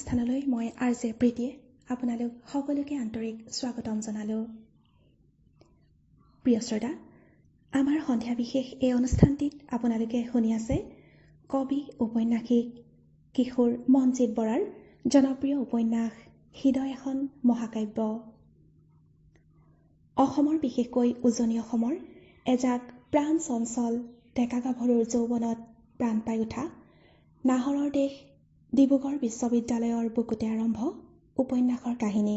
অনুষ্ঠানলৈ মই R J প্ৰীতিয়ে আপোনালোক সকলোকে আন্তৰিক স্বাগতম জনালোঁ। প্ৰিয় শ্ৰোতা আমাৰ সন্ধিয়া বিশেষ এই অনুষ্ঠানটিত আপোনালোকে শুনি আছে কবি উপন্যাসিক কিশোৰ মনজিৎ বৰাৰ জনপ্ৰিয় উপন্যাস হৃদয় এখন মহাকাব্য। অসমৰ বিশেষকৈ উজনি অসমৰ এজাক প্ৰাণ চঞ্চল ডেকা গাভৰুৰ যৌৱনত প্ৰাণ পাই উঠা নাহৰৰ দেশ ডিব্ৰুগড় বিশ্ববিদ্যালয়ৰ বুকুতে আৰম্ভ উপন্যাসৰ কাহিনী।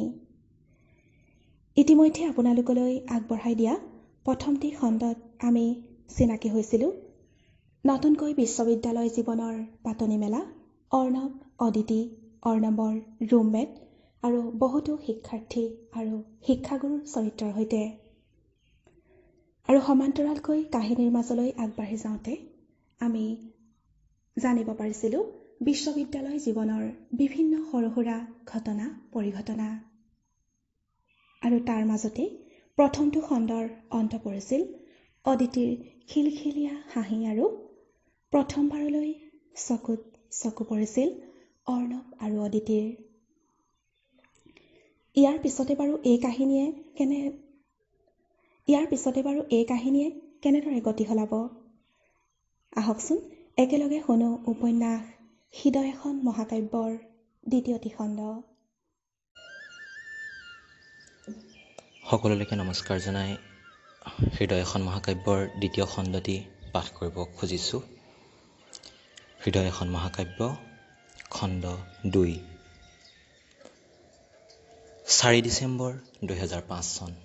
ইতিমধ্যে আপোনালোকলৈ আগবঢ়াই দিয়া প্ৰথমটি খণ্ডত আমি চিনাকি হৈছিলোঁ। নতুনকৈ বিশ্ববিদ্যালয় জীৱনৰ পাতনি মেলা অৰ্ণৱ অদিতি অৰ্ণৱৰ ৰুমমেট আৰু বহুতো শিক্ষাৰ্থী আৰু শিক্ষাগুৰুৰ চৰিত্ৰৰ সৈতে। আৰু সমান্তৰালকৈ কাহিনীৰ মাজলৈ আগবাঢ়ি যাওঁতে আমি জানিব পাৰিছিলোঁ বিশ্ববিদ্যালয় জীৱনৰ বিভিন্ন সৰু সুৰা ঘটনা পৰিঘটনা। আৰু তাৰ মাজতে প্ৰথমটো খণ্ডৰ অন্ত পৰিছিল অদিতিৰ খিলখিলীয়া হাঁহি আৰু প্ৰথমবাৰলৈ চকুত চকু পৰিছিল অৰ্ণৱ আৰু অদিতিৰ। ইয়াৰ পিছতে বাৰু এই কাহিনীয়ে কেনে ইয়াৰ পিছতে বাৰু এই কাহিনীয়ে কেনেদৰে গতি সলাব? আহকচোন একেলগে শুনো উপন্যাস হৃদয় এখন মহাকাব্যৰ দ্বিতীয়টি খণ্ড সকলোলৈকে নমস্কাৰ জনাই হৃদয় এখন মহাকাব্যৰ দ্বিতীয় খণ্ডটি পাঠ কৰিব খুজিছোঁ। হৃদয় এখন মহাকাব্য খণ্ড দুই। চাৰি ডিচেম্বৰ দুহেজাৰ পাঁচ চন।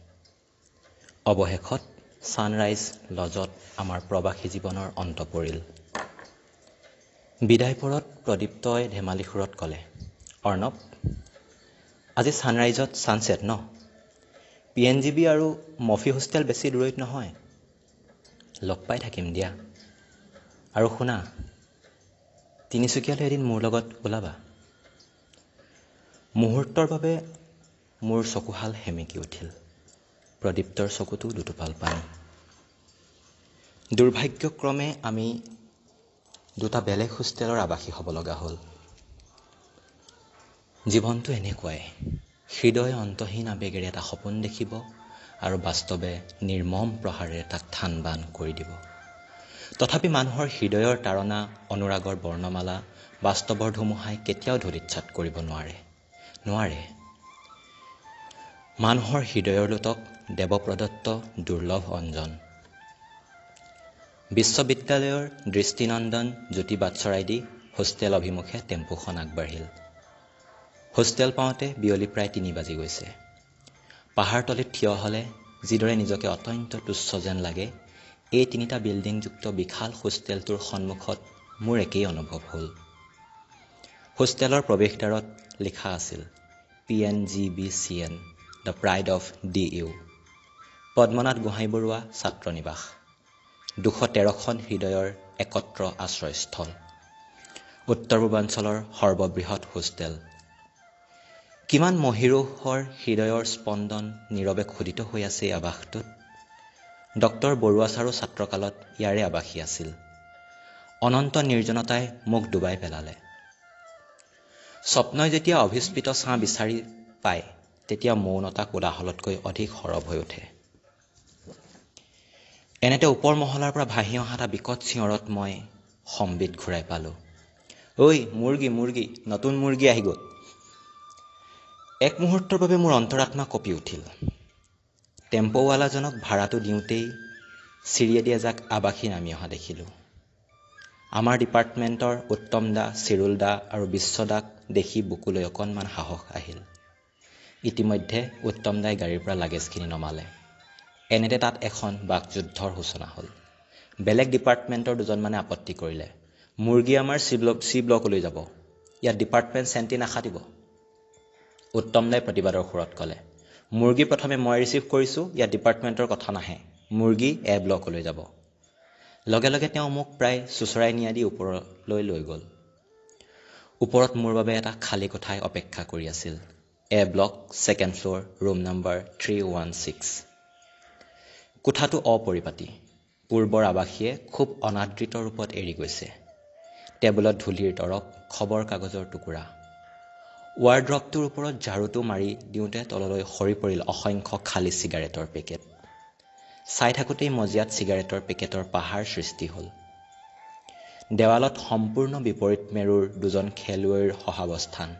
অৱশেষত ছানৰাইজ লজত আমাৰ প্ৰৱাসী জীৱনৰ অন্ত পৰিল। বিদায় পৰত প্ৰদীপ্তই ধেমালি সুৰত ক'লে অৰ্ণৱ আজি ছানৰাইজত ছানছেট ন? পি এন জি বি আৰু মফি হোষ্টেল বেছি দূৰৈত নহয়। লগ পাই থাকিম দিয়া। আৰু শুনা তিনিচুকীয়ালৈ এদিন মোৰ লগত ওলাবা। মুহূৰ্তৰ বাবে মোৰ চকুহাল সেমেকি উঠিল। প্ৰদীপ্তৰ চকুতো দুটোপাল পানী। দুৰ্ভাগ্যক্ৰমে আমি দুটা বেলেগ হোষ্টেলৰ আৱাসী হ'ব লগা হ'ল। জীৱনটো এনেকুৱাই। হৃদয় অন্তহীন আৱেগেৰে এটা সপোন দেখিব আৰু বাস্তৱে নিৰ্মম প্ৰহাৰেৰে তাক থান বান কৰি দিব। তথাপি মানুহৰ হৃদয়ৰ তাৰণা অনুৰাগৰ বৰ্ণমালা বাস্তৱৰ ধুমুহাই কেতিয়াও ধূলিচ্ছাত কৰিব নোৱাৰে। নোৱাৰে। মানুহৰ হৃদয়ৰ লোটক দেৱপ্ৰদত্ত দুৰ্লভ অঞ্জন। বিশ্ববিদ্যালয়ৰ দৃষ্টিনন্দন জ্যোতি বাটচৰাই দি হোষ্টেল অভিমুখে টেম্পুখন আগবাঢ়িল। হোষ্টেল পাওঁতে বিয়লি প্ৰায় তিনি বাজি গৈছে। পাহাৰতলিত থিয় হ'লে যিদৰে নিজকে অত্যন্ত তুচ্ছ যেন লাগে এই তিনিটা বিল্ডিংযুক্ত বিশাল হোষ্টেলটোৰ সন্মুখত মোৰ একেই অনুভৱ হ'ল। হোষ্টেলৰ প্ৰৱেশদ্বাৰত লিখা আছিল P N G B C N the pride of D U Padmanath Gohain Baruah ছাত্ৰ নিবাস দুশ তেৰখন হৃদয়ৰ একত্ৰ আশ্ৰয়স্থল। উত্তৰ পূৰ্বাঞ্চলৰ সৰ্ববৃহৎ হোষ্টেল। কিমান মহিৰোহৰ হৃদয়ৰ স্পন্দন নীৰৱে খোদিত হৈ আছে এই আৱাসটোত? ডক্টৰ বৰুৱা ছাৰো ছাত্ৰকালত ইয়াৰে আৱাসী আছিল। অনন্ত নিৰ্জনতাই মোক ডুবাই পেলালে। স্বপ্নই যেতিয়া অভিস্পিত ছাঁ বিচাৰি পায় তেতিয়া মৌনতা কোলাহলতকৈ অধিক সৰব হৈ উঠে। এনেতে ওপৰ মহলাৰ পৰা ভাহি অহা এটা বিকট চিঞৰত মই সম্বিত ঘূৰাই পালোঁ। ঐ মুৰ্গী মুৰ্গী নতুন মুৰ্গী আহি গ'ল। এক মুহূৰ্তৰ বাবে মোৰ অন্তৰাত্মা কঁপি উঠিল। টেম্পোৱালাজনক ভাড়াটো দিওঁতেই চিৰিয়েদি এজাক আৱাসী নামি অহা দেখিলোঁ। আমাৰ ডিপাৰ্টমেণ্টৰ উত্তম দা চিৰুল দা আৰু বিশ্বদাক দেখি বুকুলৈ অকণমান সাহস আহিল। ইতিমধ্যে উত্তম দাই গাড়ীৰ পৰা লাগেজখিনি নমালে। এনেতে তাত এখন বাকযুদ্ধৰ সূচনা হ'ল। বেলেগ ডিপাৰ্টমেণ্টৰ দুজনমানে আপত্তি কৰিলে। মুৰ্গী আমাৰ চি ব্লক চি ব্লকলৈ যাব। ইয়াত ডিপাৰ্টমেণ্ট চেণ্টি নাখাটিব। উত্তম দাই প্ৰতিবাদৰ সুৰত ক'লে মুৰ্গী প্ৰথমে মই ৰিচিভ কৰিছোঁ ইয়াত ডিপাৰ্টমেণ্টৰ কথা নাহে। মুৰ্গী এ ব্লকলৈ যাব। লগে লগে তেওঁ মোক প্ৰায় চোঁচৰাই নিয়া দি ওপৰলৈ লৈ গ'ল। ওপৰত মোৰ বাবে এটা খালী কোঠাই অপেক্ষা কৰি আছিল। A block second floor room number three one six. কোঠাটো অপৰিপাটি পূৰ্বৰ আৱাসীয়ে খুব অনাদৃত ৰূপত এৰি গৈছে। টেবুলত ধূলিৰ দৰৱ খবৰ কাগজৰ টুকুৰা। ৱাৰড্ৰপটোৰ ওপৰত ঝাৰুটো মাৰি দিওঁতে তললৈ সৰি পৰিল অসংখ্য খালী চিগাৰেটৰ পেকেট। চাই থাকোঁতেই মজিয়াত চিগাৰেটৰ পেকেটৰ পাহাৰ সৃষ্টি হ'ল। দেৱালত সম্পূৰ্ণ বিপৰীত মেৰুৰ দুজন খেলুৱৈৰ সহাৱস্থান।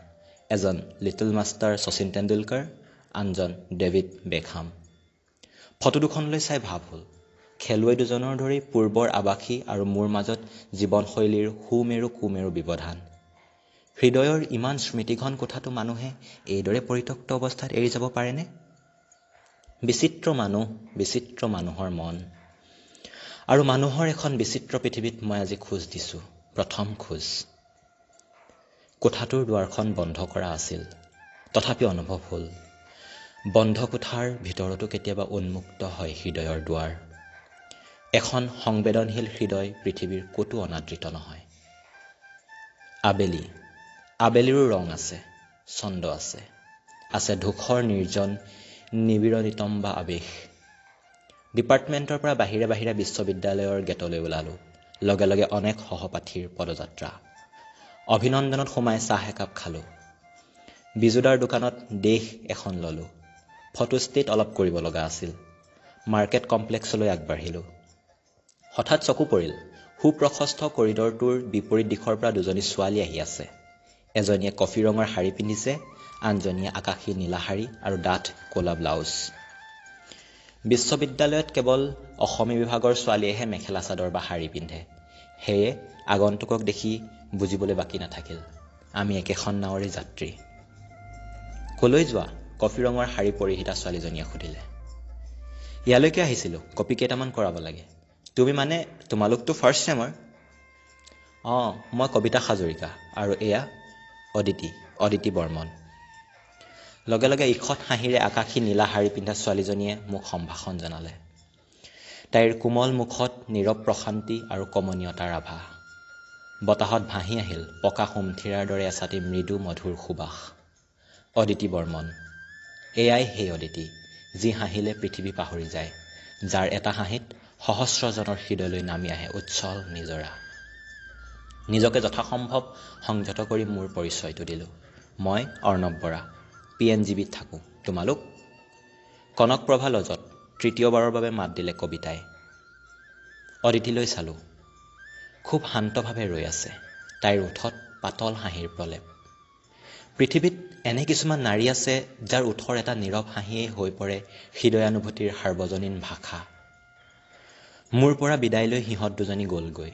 এজন লিটল মাষ্টাৰ শচীন তেণ্ডুলকাৰ আনজন ডেভিড বেকহাম। ফটো দুখনলৈ চাই ভাৱ হ'ল। খেলুৱৈ দুজনৰ ধৰি পূৰ্বৰ আৱাসী আৰু মোৰ মাজত জীৱনশৈলীৰ সুমেৰু কুমেৰু ব্যৱধান। হৃদয়ৰ ইমান স্মৃতিঘন কোঠাটো মানুহে এইদৰে পৰিত্যক্ত অৱস্থাত এৰি যাব পাৰেনে? বিচিত্ৰ মানুহ বিচিত্ৰ মানুহৰ মন। আৰু মানুহৰ এখন বিচিত্ৰ পৃথিৱীত মই আজি খোজ দিছোঁ প্ৰথম খোজ। কোঠাটোৰ দুৱাৰখন বন্ধ কৰা আছিল তথাপি অনুভৱ হ'ল। বন্ধ কোঠাৰ ভিতৰতো কেতিয়াবা উন্মুক্ত হয় হৃদয়ৰ দুৱাৰ। এখন সংবেদনশীল হৃদয় পৃথিৱীৰ ক'তো অনাদৃত নহয়। আবেলি। আবেলিৰো ৰং আছে ছন্দ আছে। আছে ধূসৰ নিৰ্জন নিবিড় নিতম্বা আৱেশ ডিপাৰ্টমেণ্টৰ পৰা বাহিৰে বাহিৰে বিশ্ববিদ্যালয়ৰ গেটলৈ ওলালোঁ। লগে লগে অনেক সহপাঠীৰ পদযাত্ৰা। অভিনন্দনত সোমাই চাহ একাপ খালোঁ। বিজুদাৰ দোকানত দেশ এখন ল'লোঁ। ফটো ষ্টেট অলপ কৰিব লগা আছিল। মাৰ্কেট কমপ্লেক্সলৈ আগবাঢ়িলোঁ। হঠাৎ চকু পৰিল। সুপ্ৰশস্ত কৰিডৰটোৰ বিপৰীত দিশৰ পৰা দুজনী ছোৱালী আহি আছে। এজনীয়ে কফি ৰঙৰ শাৰী পিন্ধিছে আনজনীয়ে আকাশী নীলা শাৰী আৰু ডাঠ ক'লা ব্লাউজ। বিশ্ববিদ্যালয়ত কেৱল অসমীয়া বিভাগৰ ছোৱালীয়েহে মেখেলা চাদৰ বা শাৰী পিন্ধে। সেয়ে আগন্তুকক দেখি বুজিবলৈ বাকী নাথাকিল। আমি একেখন নাৱৰে যাত্ৰী। কলৈ যোৱা? কফি ৰঙৰ শাৰী পৰিহিতা ছোৱালীজনীয়ে সুধিলে ইয়ালৈকে আহিছিলোঁ কপি কেইটামান কৰাব লাগে। তুমি মানে তোমালোকতো ফাৰ্ষ্ট চেমৰ অঁ মই কবিতা হাজৰিকা আৰু এয়া অদিতি অদিতি বৰ্মন। লগে লগে ঈষৎ হাঁহিৰে আকাশী নীলা শাৰী পিন্ধা ছোৱালীজনীয়ে মোক সম্ভাষণ জনালে। তাইৰ কোমল মুখত নীৰৱ প্ৰশান্তি আৰু কমনীয়তাৰ আভা বতাহত ভাহি আহিল পকা সুমথিৰাৰ দৰে এচাটি মৃদু মধুৰ সুবাস। অদিতি বৰ্মন এয়াই সেই অদিতি যি হাঁহিলে পৃথিৱী পাহৰি যায় যাৰ এটা হাঁহিত সহস্ৰজনৰ হৃদয়লৈ নামি আহে উচ্ছল নিজৰা। নিজকে যথাসম্ভৱ সংযত কৰি মোৰ পৰিচয়টো দিলোঁ। মই Arnab Bora P N G বিত থাকোঁ। তোমালোক? কনকপ্ৰভা লজত তৃতীয়বাৰৰ বাবে মাত দিলে কবিতাই। অদিতিলৈ চালোঁ। খুব শান্তভাৱে ৰৈ আছে। তাইৰ ওঠত পাতল হাঁহিৰ প্ৰলেপ। পৃথিৱীত এনে কিছুমান নাৰী আছে যাৰ ওঠৰ এটা নীৰৱ হাঁহিয়েই হৈ পৰে হৃদয়ানুভূতিৰ সাৰ্বজনীন ভাষা। মোৰ পৰা বিদায় লৈ সিহঁত দুজনী গ'লগৈ।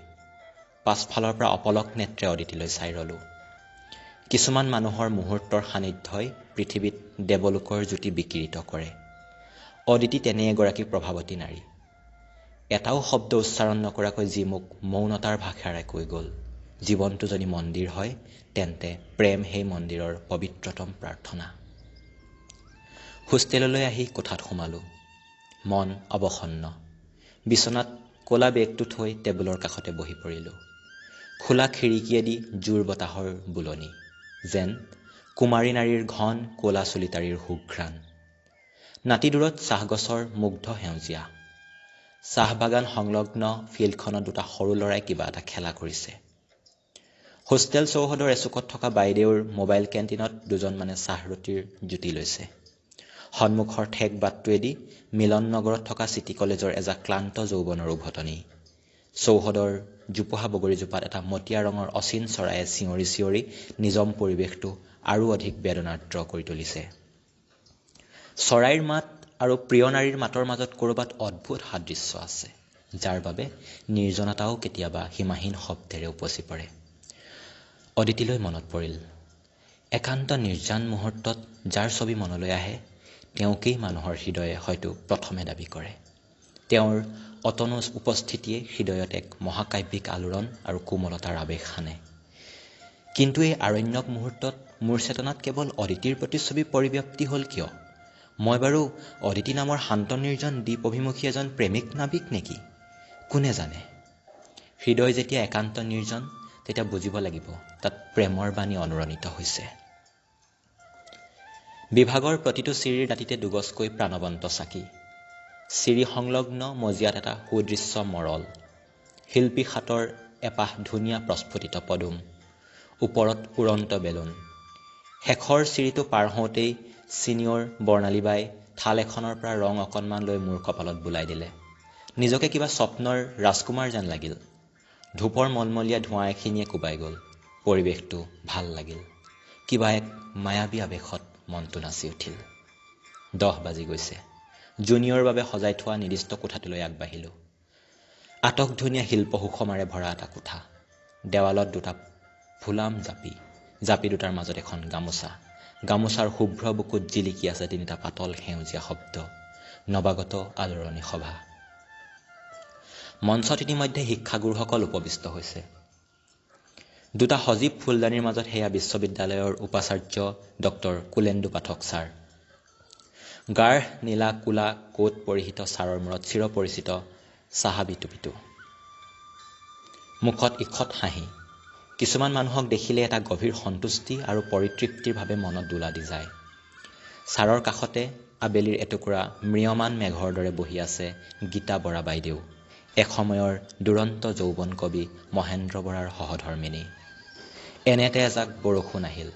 পাছফালৰ পৰা অপলক নেত্ৰে অদিতিলৈ চাই ৰলোঁ। কিছুমান মানুহৰ মুহূৰ্তৰ সান্নিধ্যই পৃথিৱীত দেৱলোকৰ জ্যোতি বিকিৰিত কৰে। অদিতি তেনে এগৰাকী প্ৰভাৱতী নাৰী। এটাও শব্দ উচ্চাৰণ নকৰাকৈ যি মোক মৌনতাৰ ভাষাৰে কৈ গ'ল। জীৱনটো যদি মন্দিৰ হয় তেন্তে প্ৰেম সেই মন্দিৰৰ পবিত্ৰতম প্ৰাৰ্থনা। হোষ্টেললৈ আহি কোঠাত সোমালোঁ। মন অৱসন্ন। বিচনাত ক'লা বেগটো থৈ টেবুলৰ কাষতে বহি পৰিলোঁ। খোলা খিৰিকীয়েদি জোৰ বতাহৰ বুলনি যেন কুমাৰী নাৰীৰ ঘন ক'লা চুলিতাৰীৰ সুঘ্ৰাণ। নাতিদূৰত চাহগছৰ মুগ্ধ সেউজীয়া। চাহ বাগান সংলগ্ন ফিল্ডখনত দুটা সৰু ল'ৰাই কিবা এটা খেলা কৰিছে। হোষ্টেল চৌহদৰ এচুকত থকা বাইদেউৰ মোবাইল কেণ্টিনত দুজনমানে চাহ ৰুটিৰ জুতি লৈছে। সন্মুখৰ ঠেক বাটটোৱেদি মিলন নগৰত থকা চিটি কলেজৰ এজাক ক্লান্ত যৌৱনৰ উভতনি। চৌহদৰ জোপোহা বগৰীজোপাত এটা মটীয়া ৰঙৰ অচিন চৰায়ে চিঞৰি চিঞৰি নিজম পৰিৱেশটো আৰু অধিক বেদনাৰ্দ্ৰ কৰি তুলিছে। চৰাইৰ মাত আৰু প্ৰিয় নাৰীৰ মাতৰ মাজত ক'ৰবাত অদ্ভুত সাদৃশ্য আছে যাৰ বাবে নিৰ্জনতাও কেতিয়াবা সীমাহীন শব্দেৰে উপচি পৰে। অদিতিলৈ মনত পৰিল। একান্ত নিৰ্জান মুহূৰ্তত যাৰ ছবি মনলৈ আহে তেওঁকেই মানুহৰ হৃদয়ে হয়তো প্ৰথমে দাবী কৰে। তেওঁৰ অতনুজ উপস্থিতিয়ে হৃদয়ত এক মহাকাব্যিক আলোড়ন আৰু কোমলতাৰ আৱেশ সানে। কিন্তু এই আৰণ্যক মুহূৰ্তত মোৰ চেতনাত কেৱল অদিতিৰ প্ৰতিচ্ছবি পৰিব্যক্তি হ'ল কিয়? মই বাৰু অদিতি নামৰ শান্ত নিৰ্জন দ্বীপ অভিমুখী এজন প্ৰেমিক নাবিক নেকি? কোনে জানে? হৃদয় যেতিয়া একান্ত নিৰ্জন তেতিয়া বুজিব লাগিব তাত প্ৰেমৰ বাণী অনুৰণিত হৈছে। বিভাগৰ প্ৰতিটো চিৰিৰ দাঁতিতে দুগজকৈ প্ৰাণৱন্ত চাকি। চিৰি সংলগ্ন মজিয়াত এটা সুদৃশ্য মৰল। শিল্পী হাতৰ এপাহ ধুনীয়া প্ৰস্ফুটিত পদুম। ওপৰত উৰন্ত বেলুন। শেষৰ চিৰিটো পাৰ হওঁতেই চিনিয়ৰ বৰ্ণালীবাই থাল এখনৰ পৰা ৰং অকণমান লৈ মোৰ কপালত বোলাই দিলে। নিজকে কিবা স্বপ্নৰ ৰাজকুমাৰ যেন লাগিল। ধূপৰ মলমলীয়া ধোঁৱা এখিনিয়ে কোবাই গ'ল। পৰিৱেশটো ভাল লাগিল। কিবা এক মায়াবী আৱেশত মনটো নাচি উঠিল। দহ বাজি গৈছে। জুনিয়ৰ বাবে সজাই থোৱা নিৰ্দিষ্ট কোঠাটোলৈ আগবাঢ়িলোঁ। আটক ধুনীয়া শিল্প সুষমাৰে ভৰা এটা কোঠা। দেৱালত দুটা ফুলাম জাপি জাপি দুটাৰ মাজত এখন গামোচা। গামোচাৰ শুভ্ৰ বুকুত জিলিকি আছে তিনিটা পাতল সেউজীয়া শব্দ। নৱাগত আদৰণি সভা। মঞ্চত ইতিমধ্যে শিক্ষাগুৰুসকল উপবিষ্ট হৈছে। দুটা সজীৱ ফুলদানিৰ মাজত সেয়া বিশ্ববিদ্যালয়ৰ উপাচাৰ্য ডক্টৰ কুলেন্দু পাঠক ছাৰ। গাঢ় নীলা কোলা কোট পৰিহিত ছাৰৰ মূৰত চিৰপৰিচিত চাহাবি টুপিটো মুখত ইখত হাঁহি। কিছুমান মানুহক দেখিলে এটা গভীৰ সন্তুষ্টি আৰু পৰিতৃপ্তিৰ ভাৱে মনত দোলা দি যায়। ছাৰৰ কাষতে আবেলিৰ এটুকুৰা ম্ৰিয়মান মেঘৰ দৰে বহি আছে গীতা বৰা বাইদেউ। এসময়ৰ দুৰন্ত যৌৱন কবি মহেন্দ্ৰ বৰাৰ সহধৰ্মিনী। এনেতে এজাক বৰষুণ আহিল।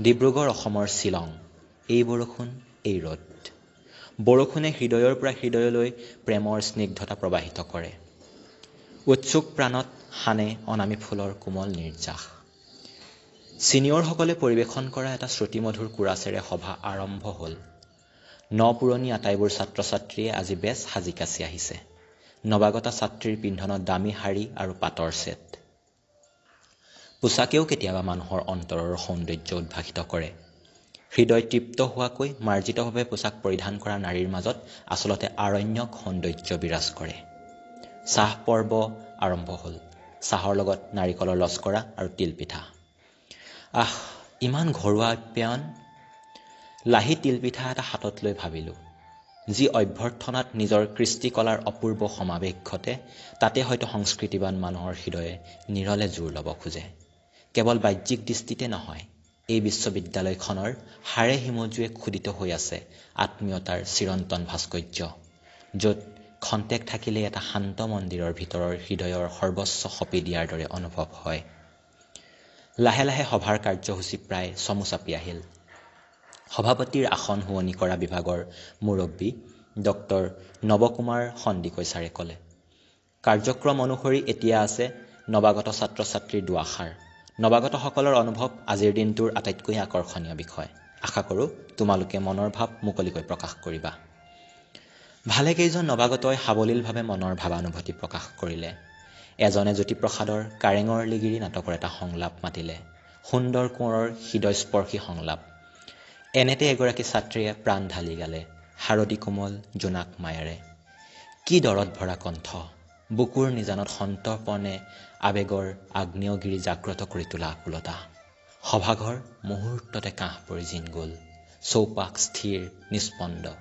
ডিব্ৰুগড় অসমৰ শ্বিলং। এই বৰষুণ এই ৰ'দ। বৰষুণে হৃদয়ৰ পৰা হৃদয়লৈ প্ৰেমৰ স্নিগ্ধতা প্ৰবাহিত কৰে। উৎসুক প্ৰাণত সানে অনামী ফুলৰ কোমল নিৰ্যাস। ছিনিয়ৰসকলে পৰিৱেশন কৰা এটা শ্ৰুতিমধুৰ কোৰাচেৰে সভা আৰম্ভ হ'ল। ন পুৰণি আটাইবোৰ ছাত্ৰ ছাত্ৰীয়ে আজি বেছ সাজি কাচি আহিছে। নৱাগতা ছাত্ৰীৰ পিন্ধনত দামী শাৰী আৰু পাটৰ ছেট। পোচাকেও কেতিয়াবা মানুহৰ অন্তৰৰ সৌন্দৰ্য উদ্ভাসিত কৰে। হৃদয় তৃপ্ত হোৱাকৈ মাৰ্জিতভাৱে পোচাক পৰিধান কৰা নাৰীৰ মাজত আচলতে আৰণ্যক সৌন্দৰ্য বিৰাজ কৰে। চাহ পৰ্ব আৰম্ভ হ'ল। চাহৰ লগত নাৰিকলৰ লস্কৰা আৰু তিলপিঠা আহ ইমান ঘৰুৱা আপ্যায়ন লাহি তিলপিঠা এটা হাতত লৈ ভাবিলোঁ। যি অভ্যৰ্থনাত নিজৰ কৃষ্টিকলাৰ অপূৰ্ব সমাৱেশ ঘটে তাতে হয়তো সংস্কৃতিবান মানুহৰ হৃদয়ে নিৰলে জোৰ ল'ব খোজে। কেৱল বাহ্যিক দৃষ্টিতে নহয় এই বিশ্ববিদ্যালয়খনৰ হাড়ে হিমজুৱে খোদিত হৈ আছে আত্মীয়তাৰ চিৰন্তন ভাস্কৰ্য য'ত খন্তেক থাকিলেই এটা শান্ত মন্দিৰৰ ভিতৰৰ হৃদয়ৰ সৰ্বস্ব সপি দিয়াৰ দৰে অনুভৱ হয়। লাহে লাহে সভাৰ কাৰ্যসূচী প্ৰায় চমু চাপি আহিল। সভাপতিৰ আসন শুৱনি কৰা বিভাগৰ মুৰব্বী ডক্টৰ নৱকুমাৰ সন্দিকৈ ছাৰে ক'লে কাৰ্যক্ৰম অনুসৰি এতিয়া আছে নৱাগত ছাত্ৰ ছাত্ৰীৰ দুআষাৰ। নৱাগতসকলৰ অনুভৱ আজিৰ দিনটোৰ আটাইতকৈ আকৰ্ষণীয় বিষয়। আশা কৰোঁ তোমালোকে মনৰ ভাৱ মুকলিকৈ প্ৰকাশ কৰিবা ভালেকেইজন নৱাগতই সাৱলীলভাৱে মনৰ ভাৱানুভূতি প্ৰকাশ কৰিলে। এজনে জ্যোতিপ্ৰসাদৰ কাৰেঙৰ লিগিৰি নাটকৰ এটা সংলাপ মাতিলে। সুন্দৰ কোঁৱৰৰ হৃদয়স্পৰ্শী সংলাপ। এনেতে এগৰাকী ছাত্ৰীয়ে প্ৰাণ ঢালি গালে। শাৰদী কোমল জোনাক মায়েৰে। কি দৰত ভৰা কণ্ঠ? বুকুৰ নিজানত সন্তৰ্পণে আৱেগৰ আগ্নেয়গিৰি জাগ্ৰত কৰি তোলা আকুলতা সভাঘৰ মুহূৰ্ততে কাহ পৰি জিন গ'ল। চৌপাশ স্থিৰ নিস্পন্দ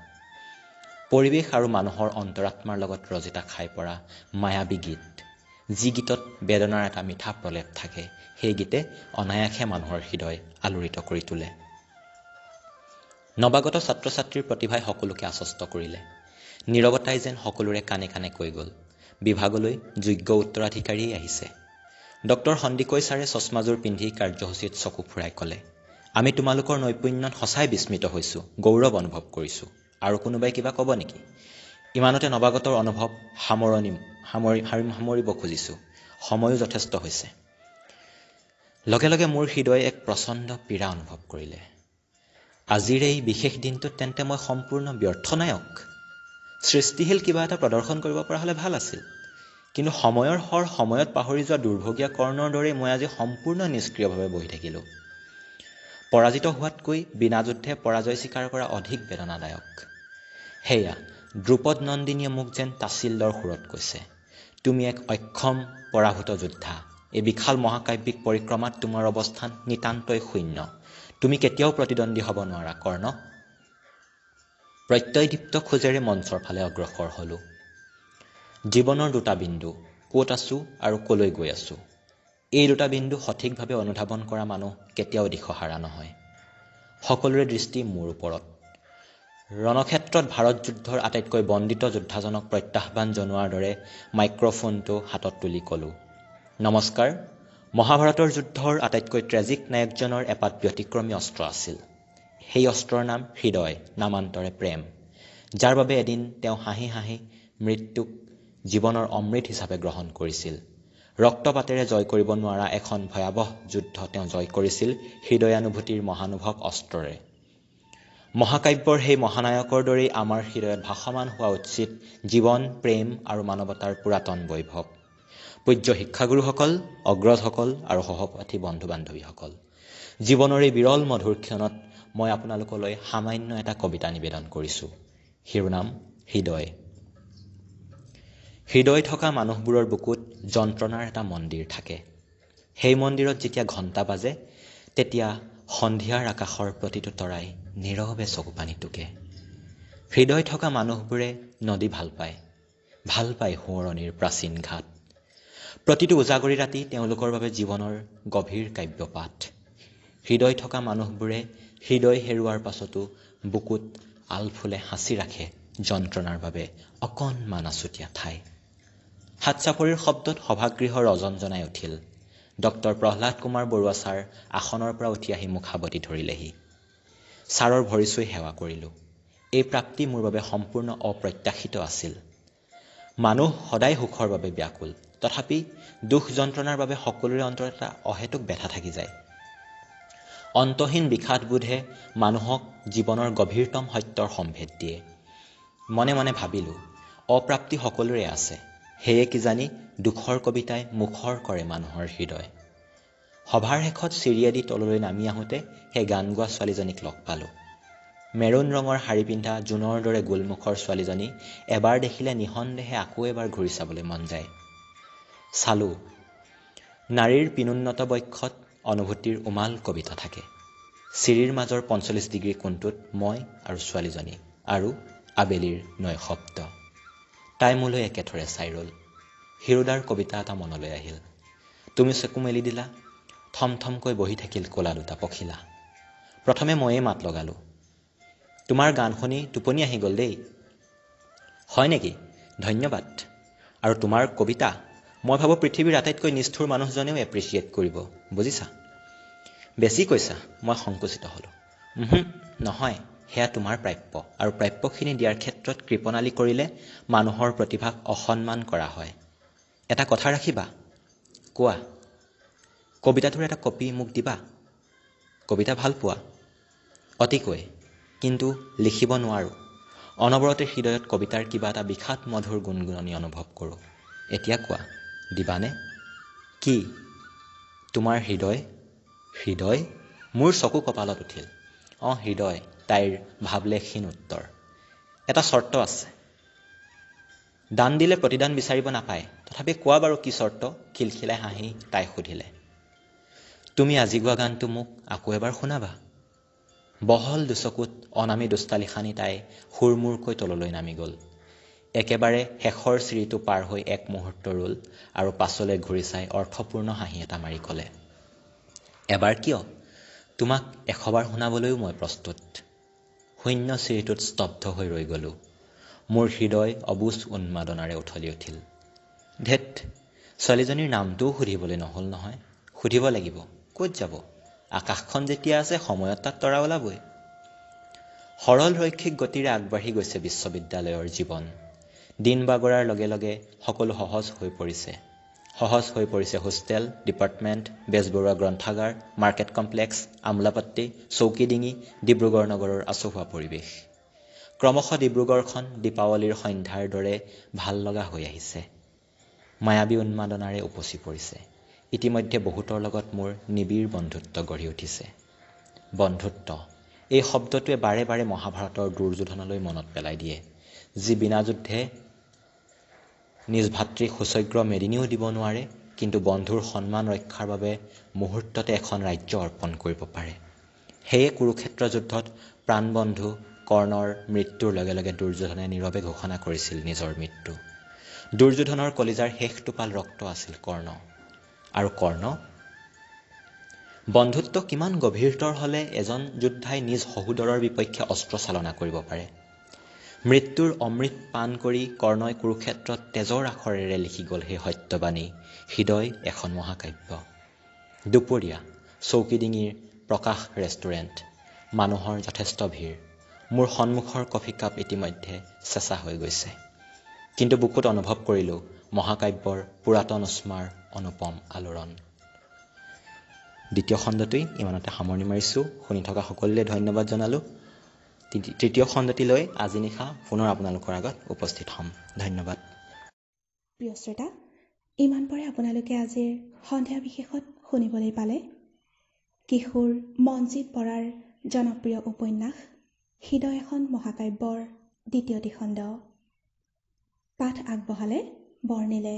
পৰিৱেশ আৰু মানুহৰ অন্তৰাত্মাৰ লগত ৰজিতা খাই পৰা মায়াবী গীত। যি গীতত বেদনাৰ এটা মিঠা প্ৰলেপ থাকে সেই গীতে অনায়াসে মানুহৰ হৃদয় আলোড়িত কৰি তোলে। নৱাগত ছাত্ৰ ছাত্ৰীৰ প্ৰতিভাই সকলোকে আশ্বস্ত কৰিলে। নীৰৱতাই যেন সকলোৰে কাণে কাণে কৈ গ'ল। বিভাগলৈ যোগ্য উত্তৰাধিকাৰীয়ে আহিছে। ডক্টৰ সন্দিকৈ ছাৰে চশমাযোৰ পিন্ধি কাৰ্যসূচীত চকু ফুৰাই ক'লে আমি তোমালোকৰ নৈপুণ্যত সঁচাই বিস্মিত হৈছোঁ গৌৰৱ অনুভৱ কৰিছোঁ। আৰু কোনোবাই কিবা ক'ব নেকি? ইমানতে নৱাগতৰ অনুভৱ সামৰণি সামৰি সামৰিব খুজিছোঁ। সময়ো যথেষ্ট হৈছে লগে লগে মোৰ হৃদয়ে এক প্ৰচণ্ড পীড়া অনুভৱ কৰিলে। আজিৰ এই বিশেষ দিনটোত তেন্তে মই সম্পূৰ্ণ ব্যৰ্থ নায়ক। সৃষ্টিশীল কিবা এটা প্ৰদৰ্শন কৰিব পৰা হ'লে ভাল আছিল। কিন্তু সময়ৰ শৰ সময়ত পাহৰি যোৱা দুৰ্ভগীয়া কৰ্ণৰ দৰেই মই আজি সম্পূৰ্ণ নিষ্ক্ৰিয়ভাৱে বহি থাকিলোঁ। পৰাজিত হোৱাতকৈ বিনা যুদ্ধে পৰাজয় স্বীকাৰ কৰা অধিক বেদনাদায়ক। সেয়া দ্ৰুপদ নন্দিনীয়ে মোক যেন তাচিল্লৰ সুৰত কৈছে তুমি এক অক্ষম পৰাভূত যোদ্ধা। এই বিশাল মহাকাব্যিক পৰিক্ৰমাত তোমাৰ অৱস্থান নিতান্তই শূন্য। তুমি কেতিয়াও প্ৰতিদ্বন্দ্বী হ'ব নোৱাৰা কৰ্ণ। প্ৰত্যয়দীপ্ত খোজেৰে মঞ্চৰ ফালে অগ্ৰসৰ হ'লোঁ। জীৱনৰ দুটা বিন্দু ক'ত আছোঁ আৰু ক'লৈ গৈ আছোঁ। এই দুটা বিন্দু সঠিকভাৱে অনুধাৱন কৰা মানুহ কেতিয়াও দিশহাৰা নহয়। সকলোৰে দৃষ্টি মোৰ ওপৰত। ৰণক্ষেত্ৰত ভাৰত যুদ্ধৰ আটাইতকৈ বন্দিত যোদ্ধাজনক প্ৰত্যাহ্বান জনোৱাৰ দৰে মাইক্ৰফোনটো হাতত তুলি ক'লোঁ। নমস্কাৰ। মহাভাৰতৰ যুদ্ধৰ আটাইতকৈ ট্ৰেজিক নায়কজনৰ এপাত ব্যতিক্ৰমী অস্ত্ৰ আছিল। সেই অস্ত্ৰৰ নাম হৃদয় নামান্তৰে প্ৰেম। যাৰ বাবে এদিন তেওঁ হাঁহি হাঁহি মৃত্যুক জীৱনৰ অমৃত হিচাপে গ্ৰহণ কৰিছিল। ৰক্তপাতেৰে জয় কৰিব নোৱাৰা এখন ভয়াৱহ যুদ্ধ তেওঁ জয় কৰিছিল হৃদয়ানুভূতিৰ মহানুভৱ অস্ত্ৰৰে। মহাকাব্যৰ সেই মহানায়কৰ দৰেই আমাৰ হৃদয়ত ভাসমান হোৱা উচিত জীৱন প্ৰেম আৰু মানৱতাৰ পুৰাতন বৈভৱ। পূজ্য শিক্ষাগুৰুসকল অগ্ৰজসকল আৰু সহপাঠী বন্ধু বান্ধৱীসকল জীৱনৰ এই বিৰল মধুৰ ক্ষণত মই আপোনালোকলৈ সামান্য এটা কবিতা নিবেদন কৰিছোঁ। শিৰোনাম হৃদয়। হৃদয় থকা মানুহবোৰৰ বুকুত যন্ত্ৰণাৰ এটা মন্দিৰ থাকে। সেই মন্দিৰত যেতিয়া ঘণ্টা বাজে তেতিয়া সন্ধিয়াৰ আকাশৰ প্ৰতিটো তৰাই নীৰৱে চকুপানী টুকে। হৃদয় থকা মানুহবোৰে নদী ভাল পায়। ভাল পায় সোঁৱৰণিৰ প্ৰাচীন ঘাট। প্ৰতিটো উজাগৰি ৰাতি তেওঁলোকৰ বাবে জীৱনৰ গভীৰ কাব্যপাঠ। হৃদয় থকা মানুহবোৰে হৃদয় হেৰুৱাৰ পাছতো বুকুত আলফুলে সাঁচি ৰাখে যন্ত্ৰণাৰ বাবে অকণমান আচুতীয়া ঠাই। হাত চাপৰিৰ শব্দত সভাগৃহ ৰজন জনাই উঠিল। ডক্টৰ প্ৰহ্লাদ কুমাৰ বৰুৱা ছাৰ আসনৰ পৰা উঠি আহি মোক সাৱটি ধৰিলেহি। ছাৰৰ ভৰি চুই সেৱা কৰিলোঁ। এই প্ৰাপ্তি মোৰ বাবে সম্পূৰ্ণ অপ্ৰত্যাশিত আছিল। মানুহ সদায় সুখৰ বাবে ব্যাকুল। তথাপি দুখ যন্ত্ৰণাৰ বাবে সকলোৰে অন্তৰত এটা অহেতুক ব্যথা থাকি যায়। অন্তহীন বিষাদবোধে মানুহক জীৱনৰ গভীৰতম সত্যৰ সম্ভেদ দিয়ে। মনে মনে ভাবিলোঁ অপ্ৰাপ্তি সকলোৰে আছে সেয়ে কিজানি দুখৰ কবিতাই মুখৰ কৰে মানুহৰ হৃদয়। সভাৰ শেষত চিৰিয়েদি তললৈ নামি আহোঁতে সেই গান গোৱা ছোৱালীজনীক লগ পালোঁ। মেৰুণ ৰঙৰ শাৰী পিন্ধা জোনৰ দৰে গোলমুখৰ ছোৱালীজনী এবাৰ দেখিলে নিঃসন্দেহে আকৌ এবাৰ ঘূৰি চাবলৈ মন যায়। চালোঁ। নাৰীৰ পিনোন্নত বক্ষত অনুভূতিৰ উমাল কবিতা থাকে। চিৰিৰ মাজৰ পঞ্চল্লিছ ডিগ্ৰী কোণটোত মই আৰু ছোৱালীজনী আৰু আবেলিৰ নৈ শব্দ। তাই মোলৈ একেথৰে চাই ৰ'ল। হিৰোদাৰ কবিতা এটা মনলৈ আহিল। তুমি চকু মেলি দিলা। থমথমকৈ বহি থাকিল ক'লা দুটা পখিলা। প্ৰথমে ময়েই মাত লগালোঁ। তোমাৰ গান শুনি টোপনি আহি গ'ল দেই। হয় নেকি? ধন্যবাদ। আৰু তোমাৰ কবিতা মই ভাবোঁ পৃথিৱীৰ আটাইতকৈ নিষ্ঠুৰ মানুহজনেও এপ্ৰিচিয়েট কৰিব বুজিছা? বেছি কৈছা মই সংকুচিত হ'লোঁ। নহয় সেয়া তোমাৰ প্ৰাপ্য আৰু প্ৰাপ্যখিনি দিয়াৰ ক্ষেত্ৰত কৃপণালী কৰিলে মানুহৰ প্ৰতিভাক অসন্মান কৰা হয়। এটা কথা ৰাখিবা কোৱা কবিতাটোৰ এটা কপি মোক দিবা? কবিতা ভাল পোৱা? অতিকৈ কিন্তু লিখিব নোৱাৰোঁ। অনবৰতে হৃদয়ত কবিতাৰ কিবা এটা বিষাদ মধুৰ গুণগুণনি অনুভৱ কৰোঁ। এতিয়া কোৱা। দিবানে? কি? তোমাৰ হৃদয়? হৃদয়? মোৰ চকু কপালত উঠিল। অঁ হৃদয় তাইৰ ভাৱলেখহীন উত্তৰ। এটা চৰ্ত আছে। দান দিলে প্ৰতিদান বিচাৰিব নাপায়। তথাপি কোৱা বাৰু কি চৰ্ত? খিলখিলাই হাঁহি তাই সুধিলে। তুমি আজি গোৱা গানটো মোক আকৌ এবাৰ শুনাবা। বহল দুচকুত অনামী দুষ্টালি সানি তাই সুৰমূৰকৈ তললৈ নামি গ'ল। একেবাৰে শেষৰ চিৰিটো পাৰ হৈ এক মুহূৰ্ত ৰ'ল আৰু পাছলৈ ঘূৰি চাই অৰ্থপূৰ্ণ হাঁহি এটা মাৰি ক'লে এবাৰ কিয়? তোমাক এশবাৰ শুনাবলৈও মই প্ৰস্তুত। শূন্য চিৰিটোত স্তব্ধ হৈ ৰৈ গ'লোঁ। মোৰ হৃদয় অবুজ উন্মাদনাৰে উঠলি উঠিল। ধেত ছোৱালীজনীৰ নামটোও সুধিবলৈ নহ'ল নহয়। সুধিব লাগিব। ক'ত যাব? আকাশখন যেতিয়া আছে সময়ত তাত তৰা ওলাবই সৰল ৰৈক্ষিক গতিৰে আগবাঢ়ি গৈছে বিশ্ববিদ্যালয়ৰ জীৱন। দিন বাগৰাৰ লগে লগে সকলো সহজ হৈ পৰিছে। সহজ হৈ পৰিছে হোষ্টেল ডিপাৰ্টমেণ্ট বেজবৰুৱা গ্ৰন্থাগাৰ মাৰ্কেট কমপ্লেক্স আমোলাপট্টি চৌকিডিঙি ডিব্ৰুগড় নগৰৰ আচহুৱা পৰিৱেশ। ক্ৰমশ ডিব্ৰুগড়খন দীপাৱলীৰ সন্ধ্যাৰ দৰে ভাল লগা হৈ আহিছে। মায়াবী উন্মাদনাৰে উপচি পৰিছে। ইতিমধ্যে বহুতৰ লগত মোৰ নিবিড় বন্ধুত্ব গঢ়ি উঠিছে। বন্ধুত্ব এই শব্দটোৱে বাৰে বাৰে মহাভাৰতৰ দুৰ্যোধনলৈ মনত পেলাই দিয়ে যি বিনা যুদ্ধে নিজ ভাতৃক সুচগ্ৰ মেদিনীও দিব নোৱাৰে কিন্তু বন্ধুৰ সন্মান ৰক্ষাৰ বাবে মুহূৰ্ততে এখন ৰাজ্য অৰ্পণ কৰিব পাৰে। সেয়ে কুৰুক্ষেত্ৰ যুদ্ধত প্ৰাণবন্ধু কৰ্ণৰ মৃত্যুৰ লগে লগে দুৰ্যোধনে নীৰৱে ঘোষণা কৰিছিল নিজৰ মৃত্যু। দুৰ্যোধনৰ কলিজাৰ শেষ টোপাল ৰক্ত আছিল কৰ্ণ। আৰু কৰ্ণ? বন্ধুত্ব কিমান গভীৰতৰ হ'লে এজন যোদ্ধাই নিজ সহোদৰৰ বিপক্ষে অস্ত্ৰ চালনা কৰিব পাৰে। মৃত্যুৰ অমৃত পাণ কৰি কৰ্ণই কুৰুক্ষেত্ৰত তেজৰ আখৰেৰে লিখি গ'ল সেই সত্যবাণী হৃদয় এখন মহাকাব্য। দুপৰীয়া চৌকিডিঙিৰ প্ৰকাশ ৰেষ্টুৰেণ্ট মানুহৰ যথেষ্ট ভিৰ মোৰ সন্মুখৰ কফি কাপ ইতিমধ্যে চেঁচা হৈ গৈছে। কিন্তু বুকুত অনুভৱ কৰিলোঁ মহাকাব্যৰ পুৰাতন উষ্মাৰ অনুপম আলোড়ন। দ্বিতীয় খণ্ডটোৱেই ইমানতে সামৰণি মাৰিছোঁ শুনি থকা সকলোলৈ ধন্যবাদ জনালোঁ। তৃতীয় খণ্ডটিলৈ আজি নিশা পুনৰ আপোনালোকৰ আগত উপস্থিত হ'ম। ধন্যবাদ। প্ৰিয় শ্ৰোতা ইমান আপোনালোকে আজিৰ সন্ধিয়া বিশেষত শুনিবলৈ পালে? কিশোৰ মনজিত বৰাৰ জনপ্ৰিয় উপন্যাস হৃদয় এখন মহাকাব্যৰ দ্বিতীয়টি খণ্ড পাঠ আগবঢ়ালে বৰ্ণিলে।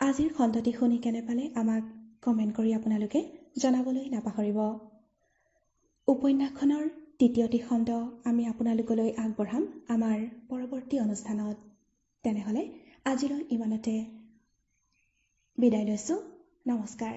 আজিৰ খণ্ডটি শুনি কেনে পালে আমাক কমেণ্ট কৰি আপোনালোকে জনাবলৈ নাপাহৰিব। উপন্যাসখনৰ তৃতীয়টি খণ্ড আমি আপোনালোকলৈ আগবঢ়াম আমাৰ পৰৱৰ্তী অনুষ্ঠানত। তেনেহ'লে আজিলৈ ইমানতে। বিদায় লৈছোঁ। নমস্কাৰ।